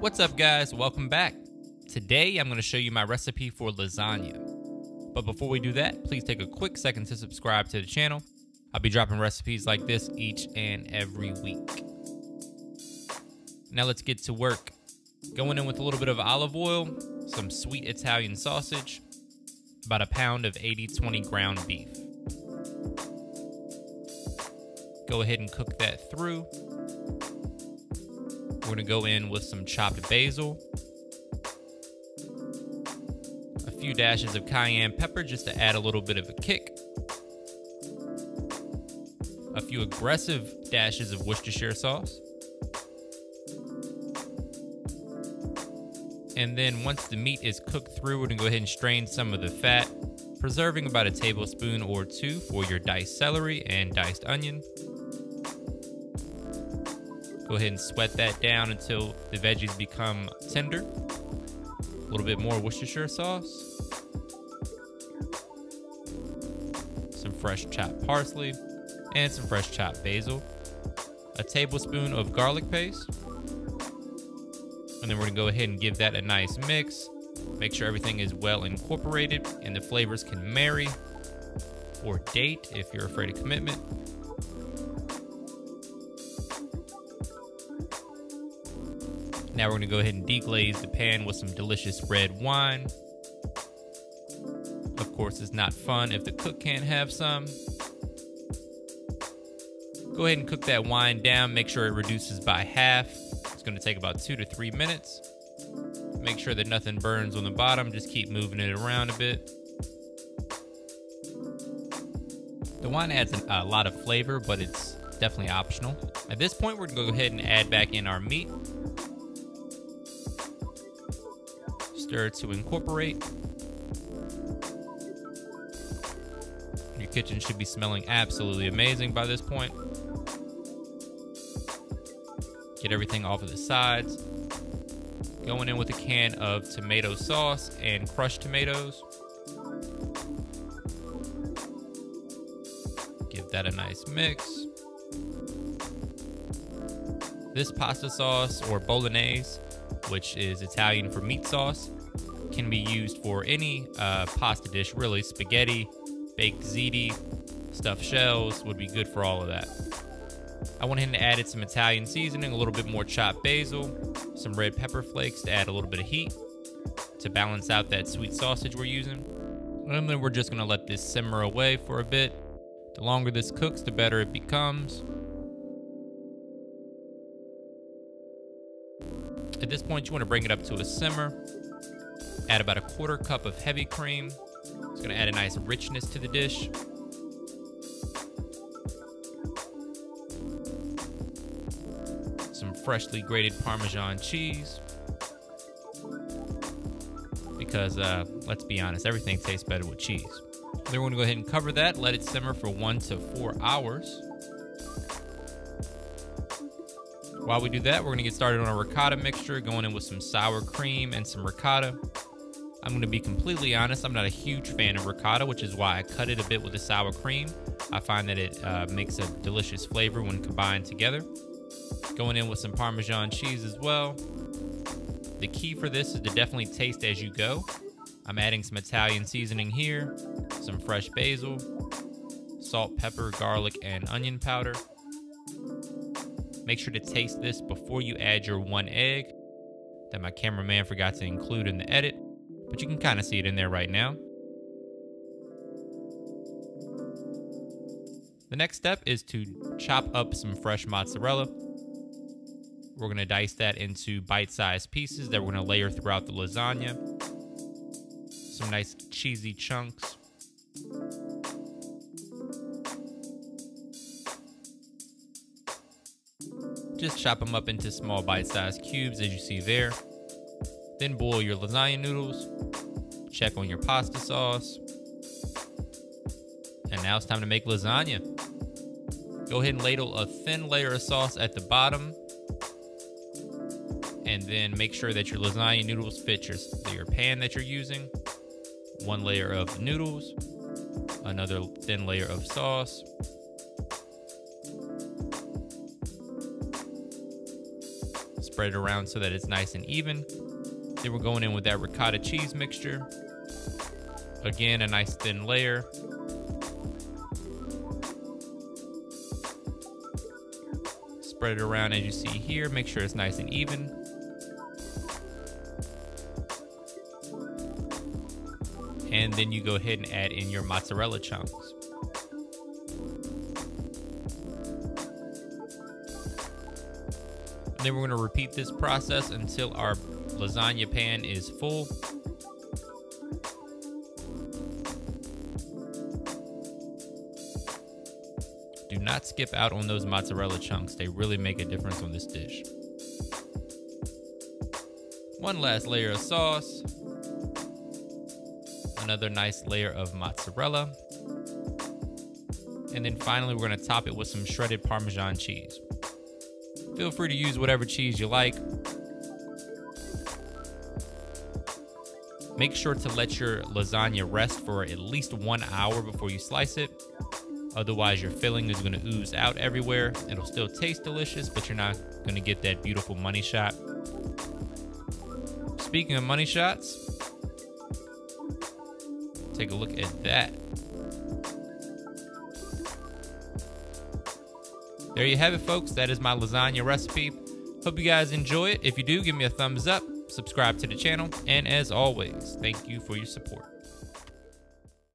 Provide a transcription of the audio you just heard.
What's up guys, welcome back. Today I'm going to show you my recipe for lasagna. But before we do that, please take a quick second to subscribe to the channel. I'll be dropping recipes like this each and every week. Now let's get to work. Going in with a little bit of olive oil, some sweet Italian sausage, about a pound of 80-20 ground beef. Go ahead and cook that through. We're gonna go in with some chopped basil, a few dashes of cayenne pepper just to add a little bit of a kick, a few aggressive dashes of Worcestershire sauce, and then once the meat is cooked through, we're gonna go ahead and strain some of the fat, preserving about a tablespoon or two for your diced celery and diced onion. Go ahead and sweat that down until the veggies become tender. A little bit more Worcestershire sauce. Some fresh chopped parsley and some fresh chopped basil. A tablespoon of garlic paste. And then we're gonna go ahead and give that a nice mix. Make sure everything is well incorporated and the flavors can marry or date if you're afraid of commitment. Now we're gonna go ahead and deglaze the pan with some delicious red wine. Of course, it's not fun if the cook can't have some. Go ahead and cook that wine down. Make sure it reduces by half. It's gonna take about two to three minutes. Make sure that nothing burns on the bottom. Just keep moving it around a bit. The wine adds a lot of flavor, but it's definitely optional. At this point, we're gonna go ahead and add back in our meat. To incorporate. Your kitchen should be smelling absolutely amazing by this point. Get everything off of the sides. Going in with a can of tomato sauce and crushed tomatoes. Give that a nice mix. This pasta sauce or bolognese, which is Italian for meat sauce, can be used for any uh, pasta dish, really. Spaghetti, baked ziti, stuffed shells would be good for all of that. I went ahead and added some Italian seasoning, a little bit more chopped basil, some red pepper flakes to add a little bit of heat to balance out that sweet sausage we're using. And then we're just gonna let this simmer away for a bit. The longer this cooks, the better it becomes. At this point, you wanna bring it up to a simmer Add about a quarter cup of heavy cream. It's gonna add a nice richness to the dish. Some freshly grated Parmesan cheese. Because, uh, let's be honest, everything tastes better with cheese. Then we're gonna go ahead and cover that, let it simmer for one to four hours. While we do that, we're gonna get started on a ricotta mixture, going in with some sour cream and some ricotta. I'm going to be completely honest, I'm not a huge fan of ricotta, which is why I cut it a bit with the sour cream. I find that it uh, makes a delicious flavor when combined together. Going in with some Parmesan cheese as well. The key for this is to definitely taste as you go. I'm adding some Italian seasoning here, some fresh basil, salt, pepper, garlic, and onion powder. Make sure to taste this before you add your one egg that my cameraman forgot to include in the edit you can kind of see it in there right now. The next step is to chop up some fresh mozzarella. We're going to dice that into bite-sized pieces that we're going to layer throughout the lasagna. Some nice cheesy chunks. Just chop them up into small bite-sized cubes as you see there. Then boil your lasagna noodles. Check on your pasta sauce. And now it's time to make lasagna. Go ahead and ladle a thin layer of sauce at the bottom. And then make sure that your lasagna noodles fit your, your pan that you're using. One layer of noodles, another thin layer of sauce, Spread it around so that it's nice and even. Then we're going in with that ricotta cheese mixture. Again, a nice thin layer. Spread it around as you see here. Make sure it's nice and even. And then you go ahead and add in your mozzarella chunks. And then we're going to repeat this process until our lasagna pan is full. Do not skip out on those mozzarella chunks. They really make a difference on this dish. One last layer of sauce. Another nice layer of mozzarella. And then finally, we're going to top it with some shredded Parmesan cheese. Feel free to use whatever cheese you like. Make sure to let your lasagna rest for at least one hour before you slice it. Otherwise, your filling is going to ooze out everywhere. It'll still taste delicious, but you're not going to get that beautiful money shot. Speaking of money shots, take a look at that. There you have it, folks. That is my lasagna recipe. Hope you guys enjoy it. If you do, give me a thumbs up, subscribe to the channel, and as always, thank you for your support.